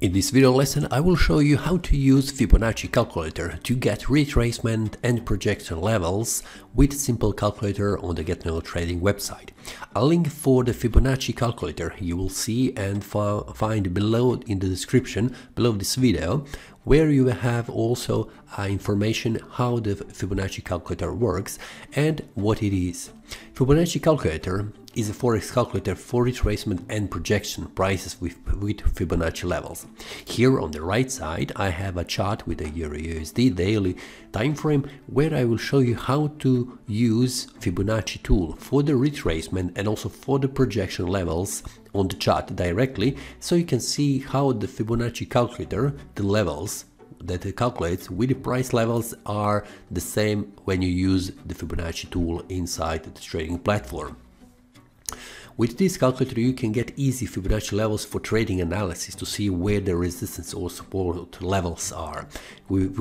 In this video lesson I will show you how to use Fibonacci calculator to get retracement and projection levels with simple calculator on the GetKnow Trading website. A link for the Fibonacci calculator you will see and find below in the description below this video where you have also uh, information how the Fibonacci calculator works and what it is. Fibonacci calculator is a forex calculator for retracement and projection prices with, with Fibonacci levels. Here on the right side I have a chart with a Euro USD daily time frame where I will show you how to use Fibonacci tool for the retracement and also for the projection levels on the chart directly so you can see how the Fibonacci calculator, the levels that it calculates with the price levels are the same when you use the Fibonacci tool inside the trading platform. With this calculator you can get easy Fibonacci levels for trading analysis to see where the resistance or support levels are. With,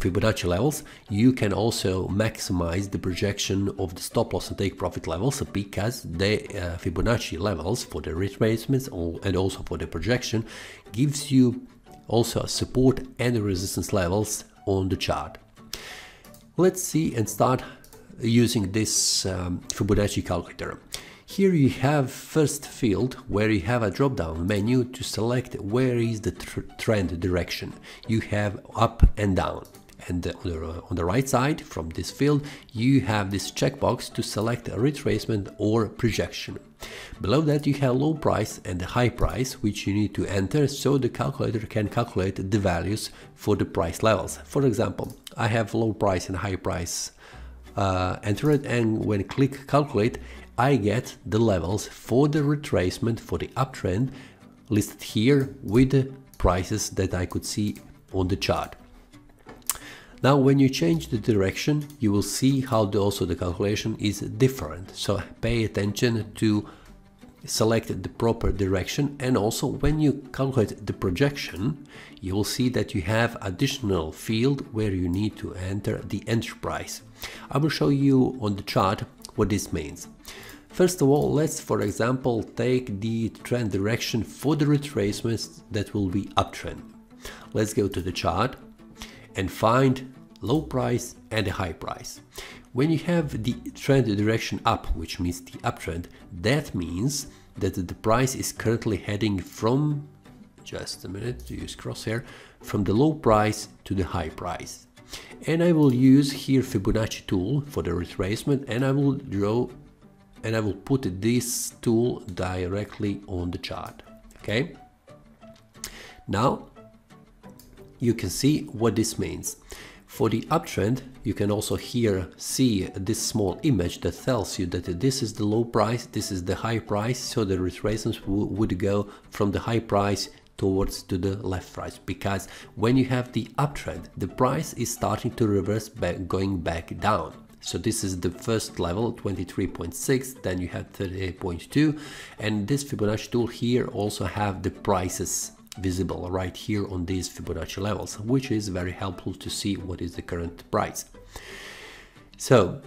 Fibonacci levels you can also maximize the projection of the stop loss and take profit levels because the uh, Fibonacci levels for the retracements and also for the projection gives you also support and resistance levels on the chart. Let's see and start using this um, Fibonacci calculator. Here you have first field where you have a drop down menu to select where is the tr trend direction. You have up and down and on the, on the, right side from this field you have this checkbox to select a retracement or projection. Below that you have low price and high price which you need to enter so the calculator can calculate the values for the price levels. For example, I have low price and high price uh, entered and when click calculate I get the levels for the retracement for the uptrend listed here with the prices that I could see on the chart. Now when you change the direction you will see how the, also the calculation is different so pay attention to select the proper direction and also when you calculate the projection you will see that you have additional field where you need to enter the entry price. I will show you on the chart what this means. First of all, let's for example take the trend direction for the retracements that will be uptrend. Let's go to the chart and find low price and a high price. When you have the trend direction up, which means the uptrend, that means that the price is currently heading from, just a minute to use crosshair, from the low price to the high price. And I will use here Fibonacci tool for the retracement and I will draw and I will put this tool directly on the chart okay? Now you can see what this means. For the uptrend you can also here see this small image that tells you that this is the low price this is the high price so the retracements would go from the high price towards to the left price because when you have the uptrend the price is starting to reverse back going back down so this is the first level, 23.6, then you have 38.2, and this Fibonacci tool here also have the prices visible right here on these Fibonacci levels, which is very helpful to see what is the current price. So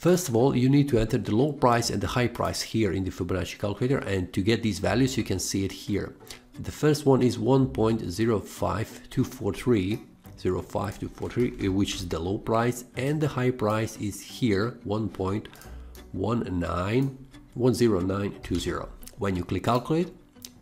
First of all, you need to enter the low price and the high price here in the Fibonacci calculator and to get these values you can see it here. The first one is 1.05243 05243 which is the low price and the high price is here 1.19 when you click calculate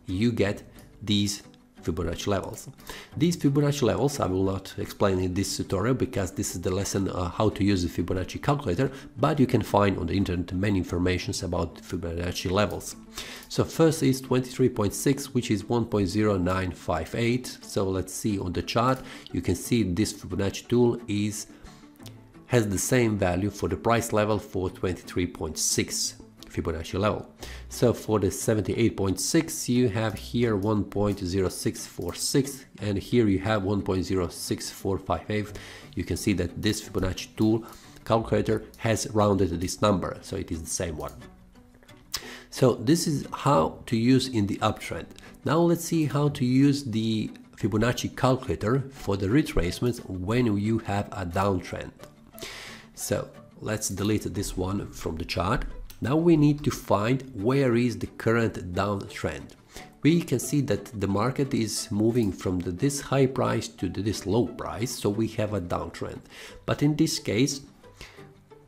you get these Fibonacci levels. These Fibonacci levels I will not explain in this tutorial because this is the lesson uh, how to use the Fibonacci calculator, but you can find on the internet many informations about Fibonacci levels. So first is 23.6 which is 1.0958 so let's see on the chart you can see this Fibonacci tool is has the same value for the price level for 23.6 Fibonacci level. So for the 78.6 you have here 1.0646 and here you have 1.06458. You can see that this Fibonacci tool calculator has rounded this number, so it is the same one. So this is how to use in the uptrend. Now let's see how to use the Fibonacci calculator for the retracements when you have a downtrend. So let's delete this one from the chart Now we need to find where is the current downtrend. We can see that the market is moving from the, this high price to the, this low price, so we have a downtrend. But in this case,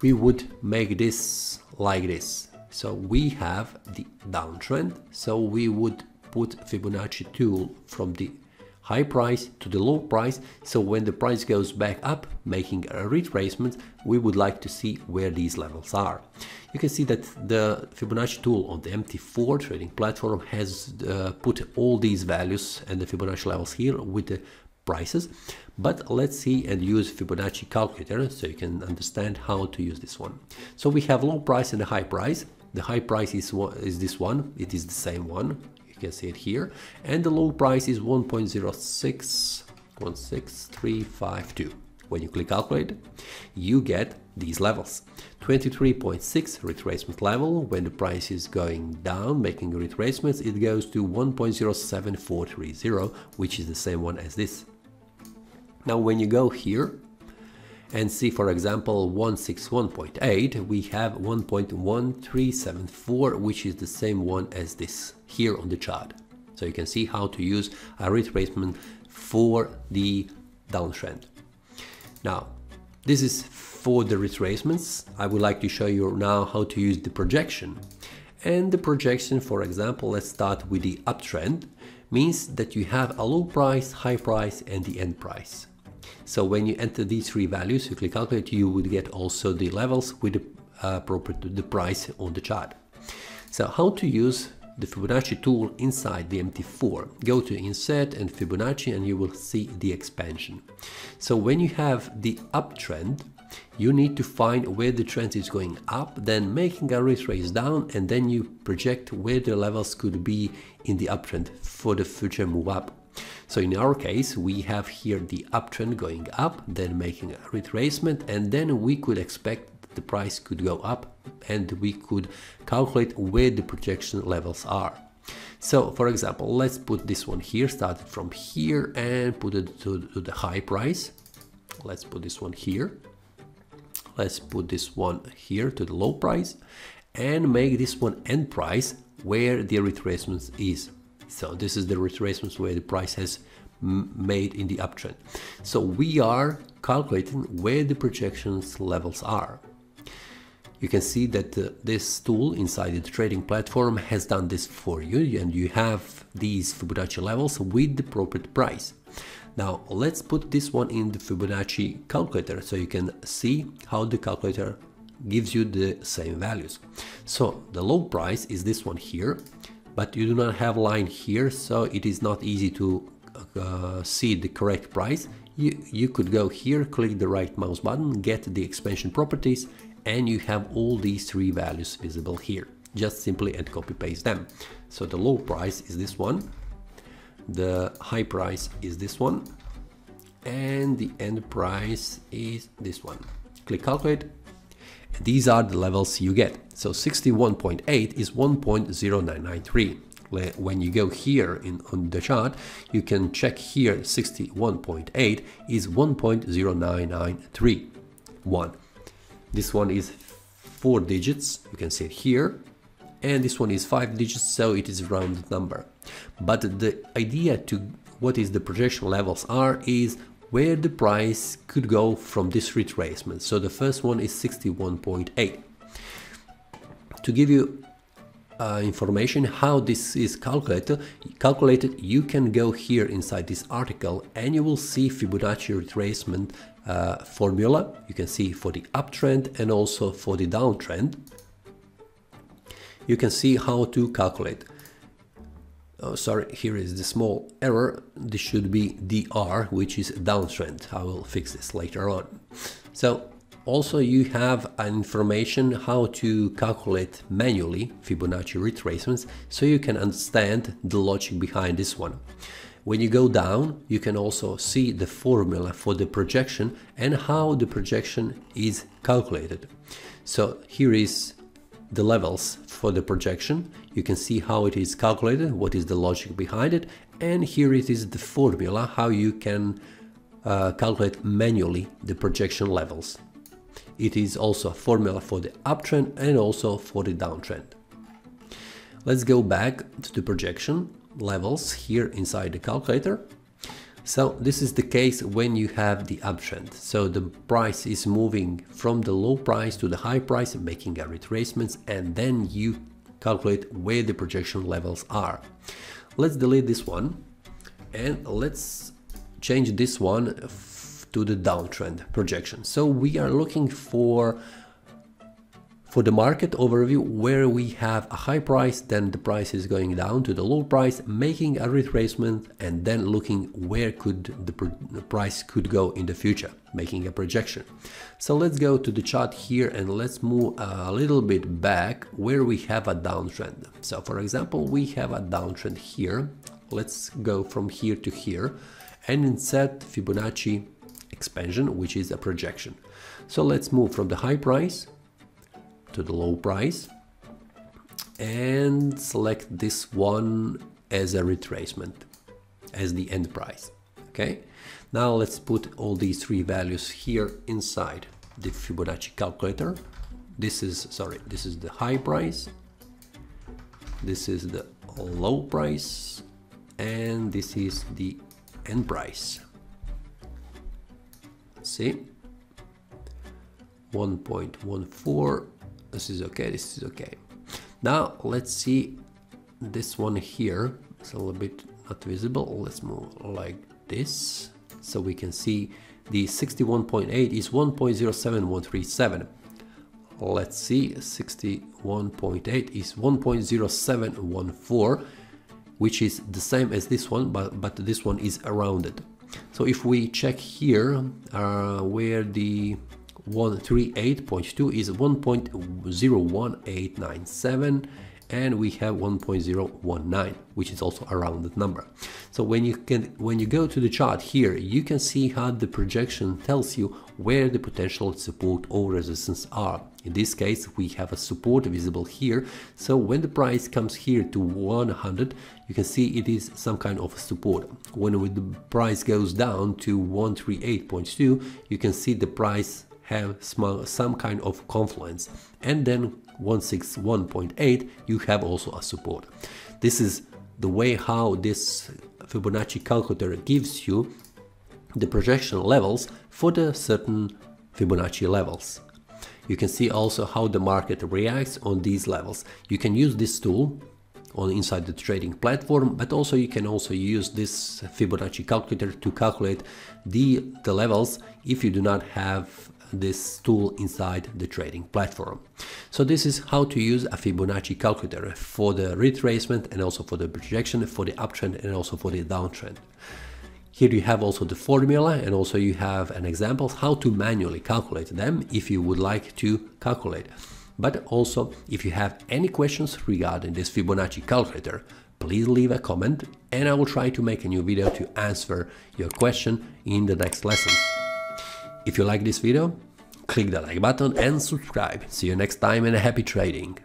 we would make this like this. So we have the downtrend, so we would put Fibonacci tool from the high price to the low price. So when the price goes back up making a retracement we would like to see where these levels are. You can see that the Fibonacci tool on the MT4 trading platform has uh, put all these values and the Fibonacci levels here with the prices. But let's see and use Fibonacci calculator so you can understand how to use this one. So we have low price and a high price. The high price is, is this one. It is the same one can see it here. And the low price is 1.06 when you click calculate you get these levels. 23.6 retracement level. When the price is going down making retracements it goes to 1.07430 which is the same one as this. Now when you go here and see for example 161.8 we have 1.1374 which is the same one as this here on the chart. So you can see how to use a retracement for the downtrend. Now this is for the retracements. I would like to show you now how to use the projection. And the projection for example let's start with the uptrend means that you have a low price high price and the end price so when you enter these three values, you click calculate, you would get also the levels with the uh, the price on the chart. So how to use the Fibonacci tool inside the MT4. Go to Insert and Fibonacci and you will see the expansion. So when you have the uptrend, you need to find where the trend is going up, then making a retrace down, and then you project where the levels could be in the uptrend for the future move up. So in our case, we have here the uptrend going up, then making a retracement, and then we could expect the price could go up and we could calculate where the projection levels are. So for example, let's put this one here, started from here and put it to, to the high price. Let's put this one here. Let's put this one here to the low price and make this one end price where the retracement is. So this is the retracements where the price has made in the uptrend. So we are calculating where the projections levels are. You can see that uh, this tool inside the trading platform has done this for you and you have these Fibonacci levels with the appropriate price. Now let's put this one in the Fibonacci calculator so you can see how the calculator gives you the same values. So the low price is this one here but you do not have line here so it is not easy to uh, see the correct price. You, you could go here click the right mouse button get the expansion properties and you have all these three values visible here. Just simply and copy paste them. So the low price is this one the high price is this one and the end price is this one. Click calculate these are the levels you get. So 61.8 is 1.0993. When you go here in on the chart, you can check here 61.8 is 1.0993. One. This one is four digits, you can see it here, and this one is five digits, so it is rounded number. But the idea to what is the projection levels are is where the price could go from this retracement. So the first one is 61.8. To give you uh, information how this is calculated, calculated, you can go here inside this article and you will see Fibonacci retracement uh, formula. You can see for the uptrend and also for the downtrend. You can see how to calculate oh, sorry, here is the small error. This should be DR, which is downtrend. I will fix this later on. So also you have information how to calculate manually Fibonacci retracements so you can understand the logic behind this one. When you go down, you can also see the formula for the projection and how the projection is calculated. So here is the levels for the projection. You can see how it is calculated, what is the logic behind it, and here it is the formula how you can uh, calculate manually the projection levels. it is also a formula for the uptrend and also for the downtrend. Let's go back to the projection levels here inside the calculator. So this is the case when you have the uptrend. So the price is moving from the low price to the high price, making a retracement, and then you calculate where the projection levels are. Let's delete this one and let's change this one to the downtrend projection. So we are looking for for the market overview where we have a high price then the price is going down to the low price making a retracement and then looking where could the, the price could go in the future making a projection. So let's go to the chart here and let's move a little bit back where we have a downtrend. So for example we have a downtrend here. Let's go from here to here and insert Fibonacci expansion which is a projection. So let's move from the high price to the low price and select this one as a retracement as the end price okay? Now let's put all these three values here inside the Fibonacci calculator. This is sorry this is the high price this is the low price and this is the end price. See? 1.14 this is okay this is okay. Now let's see this one here. It's a little bit not visible. Let's move like this so we can see the 61.8 is 1.07137 let's see 61.8 is 1.0714 which is the same as this one but but this one is rounded. So if we check here uh, where the 138.2 is 1.01897 and we have 1.019 which is also a rounded number. So when you can when you go to the chart here you can see how the projection tells you where the potential support or resistance are. In this case we have a support visible here. So when the price comes here to 100 you can see it is some kind of support. When the price goes down to 138.2 you can see the price have small, some kind of confluence and then 161.8 you have also a support. This is the way how this Fibonacci calculator gives you the projection levels for the certain Fibonacci levels. You can see also how the market reacts on these levels. You can use this tool on inside the trading platform, but also you can also use this Fibonacci calculator to calculate the, the levels if you do not have this tool inside the trading platform. So this is how to use a Fibonacci calculator for the retracement and also for the projection, for the uptrend and also for the downtrend. Here you have also the formula and also you have an example how to manually calculate them if you would like to calculate. But also if you have any questions regarding this Fibonacci calculator, please leave a comment and I will try to make a new video to answer your question in the next lesson. If you like this video, click the like button and subscribe. See you next time and happy trading!